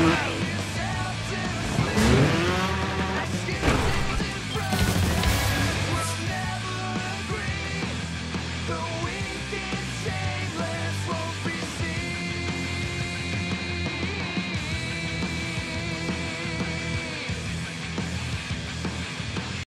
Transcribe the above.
Mm-hmm.